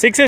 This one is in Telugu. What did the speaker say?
సిక్స్